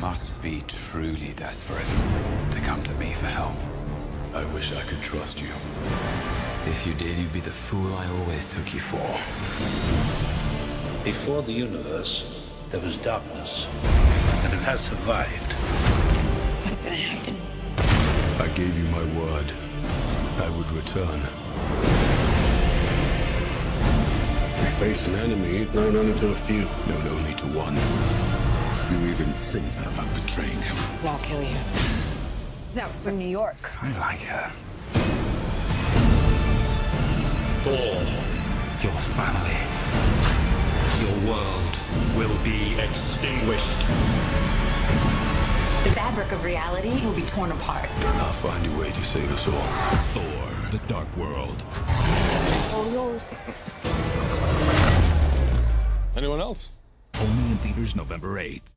must be truly desperate to come to me for help. I wish I could trust you. If you did, you'd be the fool I always took you for. Before the universe, there was darkness, and it has survived. What's gonna happen? I gave you my word. I would return. We face an enemy known only to a few. Known only to one. You even think about betraying him. I'll kill you. That was from New York. I like her. Thor, your family, your world will be extinguished. The fabric of reality will be torn apart. I'll find a way to save us all. Thor, the Dark World. All yours. Anyone else? Only in theaters November 8th.